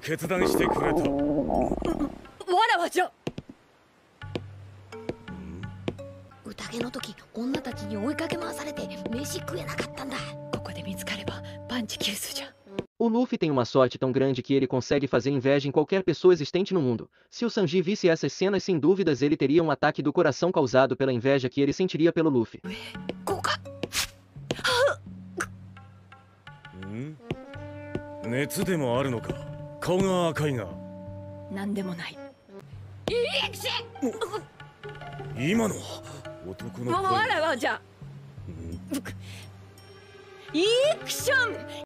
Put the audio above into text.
決断してくれとわらわじゃ宴の時女たちに追いかけ回されて飯食えなかったんだここで見つかれば万事休すじゃ O Luffy tem uma sorte tão grande que ele consegue fazer inveja em qualquer pessoa existente no mundo. Se o Sanji visse essas cenas sem dúvidas ele teria um ataque do coração causado pela inveja que ele sentiria pelo Luffy. こうかん熱でもあるのか 顔が赤いがな。んでもない。今のは男のわ声わらわじゃ。んイクション